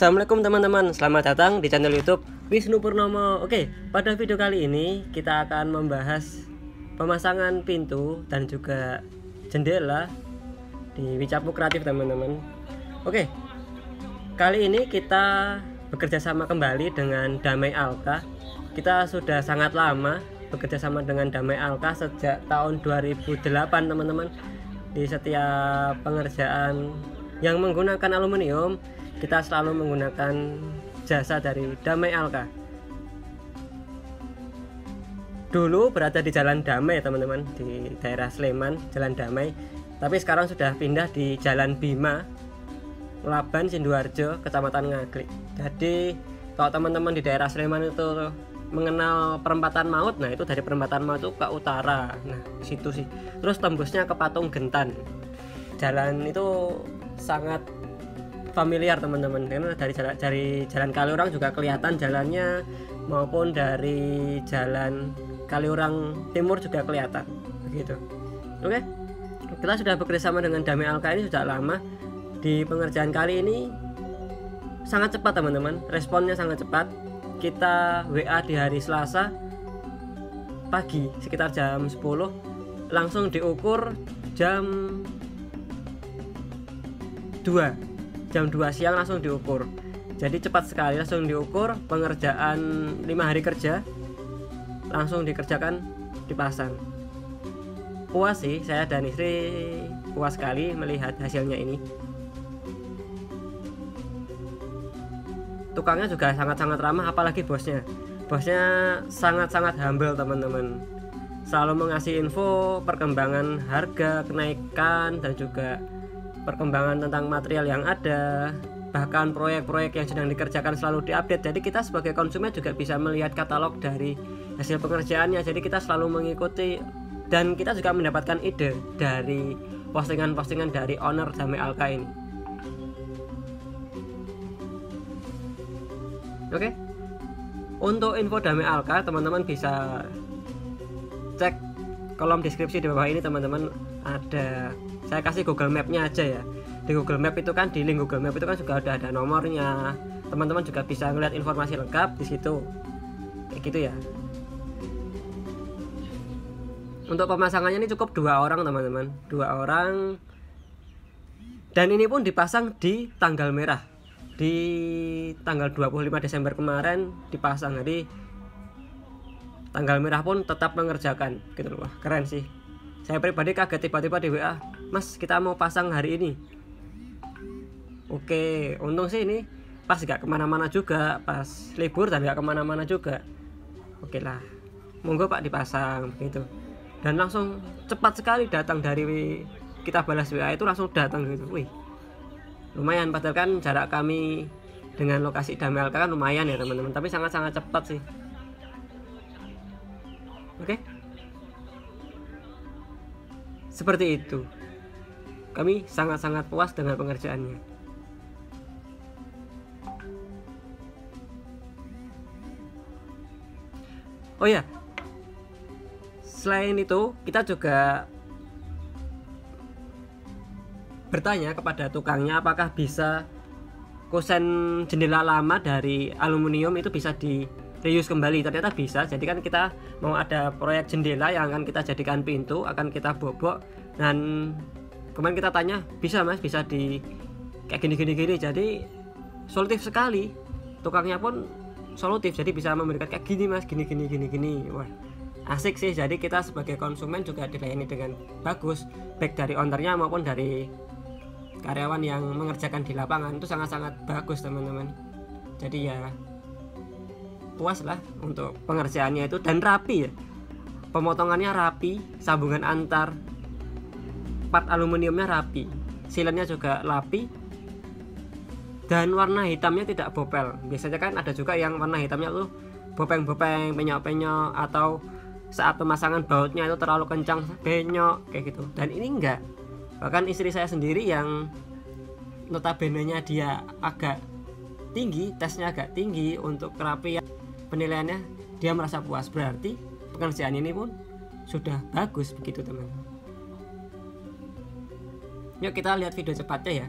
Assalamualaikum teman-teman, selamat datang di channel YouTube Wisnu Purnomo. Oke, pada video kali ini kita akan membahas pemasangan pintu dan juga jendela di Wicapu Kreatif teman-teman. Oke, kali ini kita bekerja sama kembali dengan Damai Alka. Kita sudah sangat lama bekerja sama dengan Damai Alka sejak tahun 2008 teman-teman. Di setiap pengerjaan yang menggunakan aluminium kita selalu menggunakan jasa dari Damai Alka. Dulu berada di Jalan Damai teman-teman di daerah Sleman Jalan Damai. Tapi sekarang sudah pindah di Jalan Bima Laban Sinduarjo Kecamatan Ngaglik. Jadi kalau teman-teman di daerah Sleman itu mengenal perempatan maut nah itu dari perempatan maut itu ke utara. Nah situ sih. Terus tembusnya ke Patung Gentan. Jalan itu sangat familiar teman-teman. Karena dari jalan dari jalan Kaliurang juga kelihatan jalannya maupun dari jalan Kaliurang Timur juga kelihatan. Begitu. Oke? Kita sudah bekerja sama dengan Damai Alka ini sudah lama. Di pengerjaan kali ini sangat cepat teman-teman. Responnya sangat cepat. Kita WA di hari Selasa pagi sekitar jam 10 langsung diukur jam 2 jam 2 siang langsung diukur. Jadi cepat sekali langsung diukur pengerjaan lima hari kerja langsung dikerjakan dipasang puas sih saya dan istri puas sekali melihat hasilnya ini. Tukangnya juga sangat-sangat ramah apalagi bosnya. Bosnya sangat-sangat humble teman-teman. Selalu mengasih info perkembangan harga kenaikan dan juga perkembangan tentang material yang ada bahkan proyek-proyek yang sedang dikerjakan selalu diupdate. Jadi kita sebagai konsumen juga bisa melihat katalog dari hasil pengerjaannya. Jadi kita selalu mengikuti dan kita juga mendapatkan ide dari postingan-postingan dari owner Damai Alka ini oke? Untuk info Damai Alka teman-teman bisa cek kolom deskripsi di bawah ini teman-teman ada. Saya kasih Google Mapnya aja ya. Di Google Map itu kan di link Google Map itu kan juga udah ada nomornya. Teman-teman juga bisa ngeliat informasi lengkap di situ. Kayak gitu ya. Untuk pemasangannya ini cukup dua orang teman-teman. Dua orang. Dan ini pun dipasang di tanggal merah. Di tanggal 25 Desember kemarin dipasang. Jadi tanggal merah pun tetap mengerjakan. Gitu loh keren sih. Saya pribadi kaget tiba-tiba di WA mas kita mau pasang hari ini. Oke untung sih ini pas gak ke mana-mana juga pas libur dan gak ke mana-mana juga. Oke lah monggo pak dipasang gitu. Dan langsung cepat sekali datang dari kita balas WA itu langsung datang gitu. Wih lumayan. Padahal kan jarak kami dengan lokasi Damelka kan lumayan ya teman-teman. Tapi sangat-sangat cepat sih oke okay? Seperti itu. Kami sangat-sangat puas dengan pengerjaannya. Oh ya, selain itu kita juga bertanya kepada tukangnya apakah bisa kusen jendela lama dari aluminium itu bisa di reuse kembali. Ternyata bisa. Jadi kan kita mau ada proyek jendela yang akan kita jadikan pintu akan kita bobok dan kemarin kita tanya bisa mas? Bisa di kayak gini gini gini? Jadi solutif sekali. Tukangnya pun solutif. Jadi bisa memberikan kayak gini mas gini gini gini gini. Wah asik sih. Jadi kita sebagai konsumen juga dilayani dengan bagus baik dari ownernya maupun dari karyawan yang mengerjakan di lapangan. Itu sangat-sangat bagus teman-teman. Jadi ya puas lah untuk pengerjaannya itu. Dan rapi ya. Pemotongannya rapi sambungan antar part aluminiumnya rapi silennya juga rapi dan warna hitamnya tidak bopel biasanya kan ada juga yang warna hitamnya tuh bopeng-bopeng penyok-penyok atau saat pemasangan bautnya itu terlalu kencang penyok kayak gitu. Dan ini enggak. Bahkan istri saya sendiri yang notabene nya dia agak tinggi tesnya agak tinggi untuk kerapian penilaiannya dia merasa puas. Berarti pekerjaan ini pun sudah bagus begitu teman. Yuk kita lihat video cepatnya ya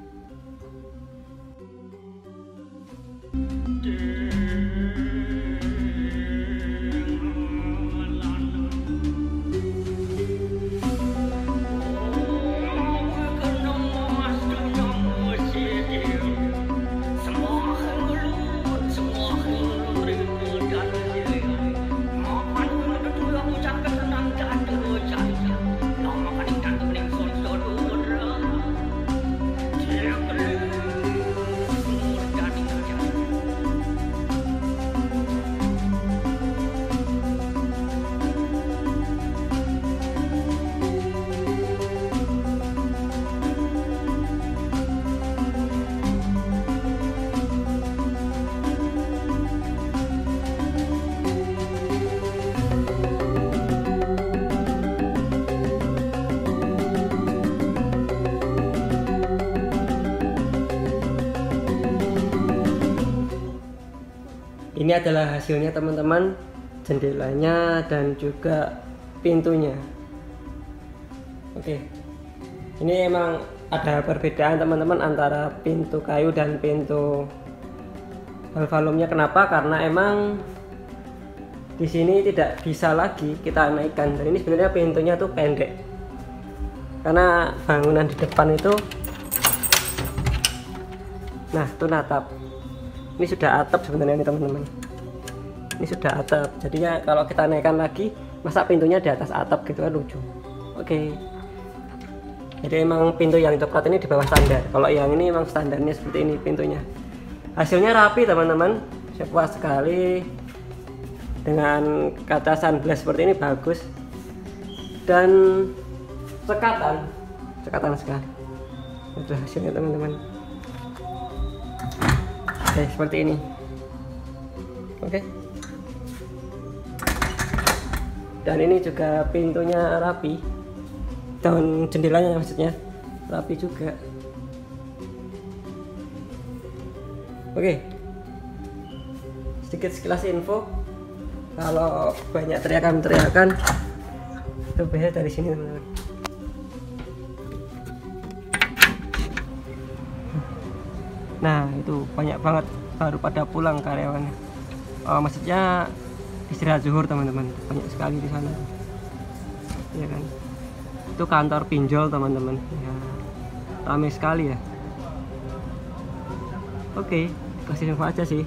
ini adalah hasilnya teman-teman. Jendelanya dan juga pintunya. Oke. Ini emang ada perbedaan teman-teman antara pintu kayu dan pintu valve kenapa? Karena emang di sini tidak bisa lagi kita naikkan. Dan ini sebenarnya pintunya tuh pendek. Karena bangunan di depan itu nah itu natap. Ini sudah atap sebenarnya ini teman-teman ini sudah atap. Jadinya kalau kita naikkan lagi masa pintunya di atas atap gitu kan lucu. Oke. Jadi emang pintu yang coklat ini di bawah standar. Kalau yang ini emang standarnya seperti ini pintunya. Hasilnya rapi teman-teman. Saya sekali. Dengan kata sunblast seperti ini bagus. Dan cekatan cekatan sekali. Itu hasilnya teman-teman. Oke, seperti ini. Oke. Dan ini juga pintunya rapi. Dan jendelanya maksudnya rapi juga. Oke. Sedikit sekilas info. Kalau banyak teriakan-teriakan itu biasanya dari sini teman-teman. nah itu banyak banget baru pada pulang karyawannya oh, maksudnya istirahat zuhur teman-teman. Banyak sekali di sana. Ya kan? Itu kantor pinjol teman-teman. Ya ramai sekali ya. Oke kasih info aja sih